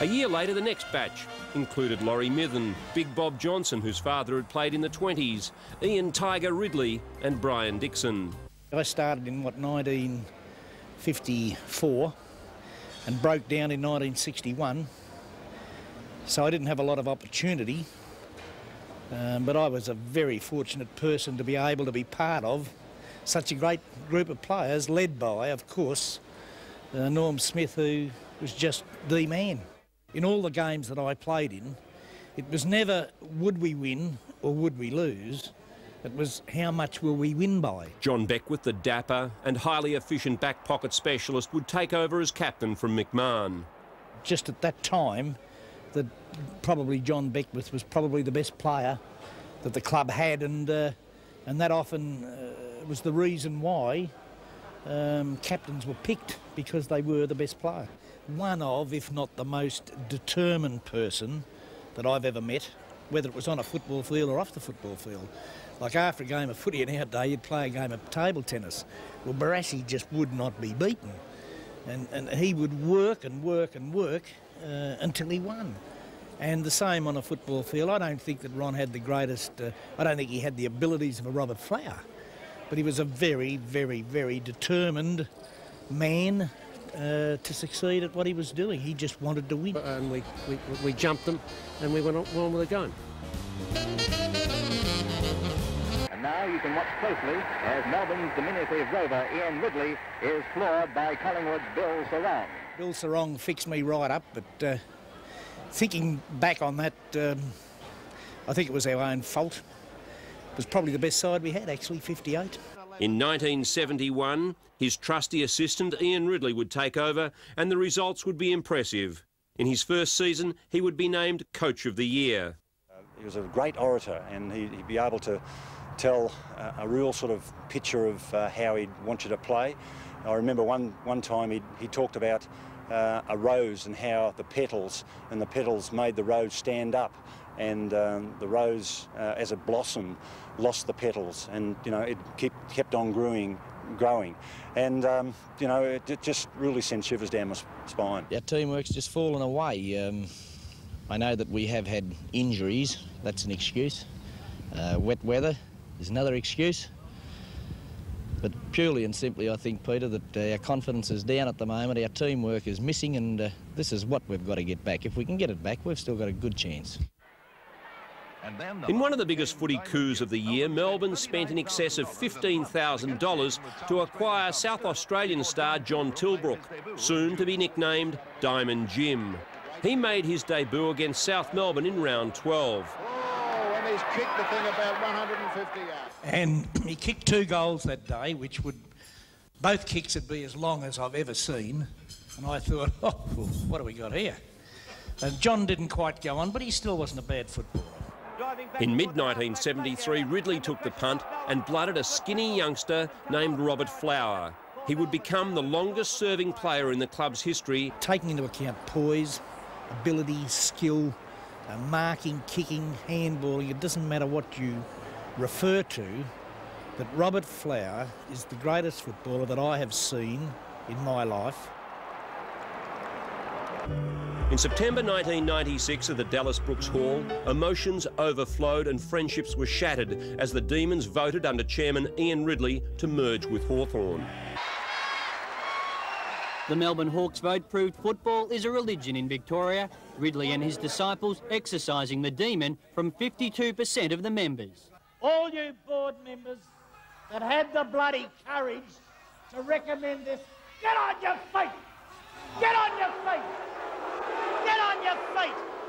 A year later, the next batch included Laurie Mithen, Big Bob Johnson, whose father had played in the 20s, Ian Tiger Ridley, and Brian Dixon. I started in, what, 1954 and broke down in 1961. So I didn't have a lot of opportunity, um, but I was a very fortunate person to be able to be part of such a great group of players, led by, of course, uh, Norm Smith, who was just the man in all the games that I played in, it was never would we win or would we lose. It was how much will we win by. John Beckwith, the dapper and highly efficient back pocket specialist, would take over as captain from McMahen. Just at that time, that probably John Beckwith was probably the best player that the club had, and uh, and that often uh, was the reason why um, captains were picked because they were the best player one of, if not the most determined person that I've ever met, whether it was on a football field or off the football field. Like after a game of footy in our day, you'd play a game of table tennis. Well, Barassi just would not be beaten. And, and he would work and work and work uh, until he won. And the same on a football field. I don't think that Ron had the greatest, uh, I don't think he had the abilities of a Robert Flower, but he was a very, very, very determined man uh, to succeed at what he was doing. He just wanted to win. And we, we, we jumped them and we went on with the game. And now you can watch closely as Melbourne's diminutive rover Ian Ridley is floored by Collingwood's Bill Serong. Bill Serong fixed me right up, but uh, thinking back on that, um, I think it was our own fault. It was probably the best side we had, actually, 58. In 1971, his trusty assistant Ian Ridley would take over and the results would be impressive. In his first season, he would be named Coach of the Year. Uh, he was a great orator and he, would be able to tell uh, a real sort of picture of uh, how he'd want you to play. I remember one, one time he, he talked about uh, a rose and how the petals and the petals made the rose stand up and um, the rose uh, as it blossomed lost the petals and you know it keep, kept on growing growing and um, you know it, it, just really sent shivers down my spine. Our teamwork's just fallen away. Um, I know that we have had injuries, that's an excuse. Uh, wet weather is another excuse. But purely and simply, I think, Peter, that uh, our confidence is down at the moment. Our teamwork is missing, and uh, this is what we've got to get back. If we can get it back, we've still got a good chance. In one of the biggest footy coups of the year, Melbourne spent in excess of $15,000 to acquire South Australian star John Tilbrook, soon to be nicknamed Diamond Jim. He made his debut against South Melbourne in round 12. And kicked the thing about 150 yards. And he kicked two goals that day, which would, both kicks would be as long as I've ever seen. And I thought, oh, what have we got here? And John didn't quite go on, but he still wasn't a bad footballer. In mid-1973, Ridley took the punt and blooded a skinny youngster named Robert Flower. He would become the longest-serving player in the club's history. Taking into account poise, ability, skill, uh, marking, kicking, handballing, it doesn't matter what you refer to, but Robert Flower is the greatest footballer that I have seen in my life. In September 1996 at the Dallas Brooks Hall, emotions overflowed and friendships were shattered as the Demons voted under chairman Ian Ridley to merge with Hawthorn. The Melbourne Hawks vote proved football is a religion in Victoria, Ridley and his disciples exercising the demon from 52% of the members. All you board members that had the bloody courage to recommend this, get on your feet! Get on your feet! Get on your feet!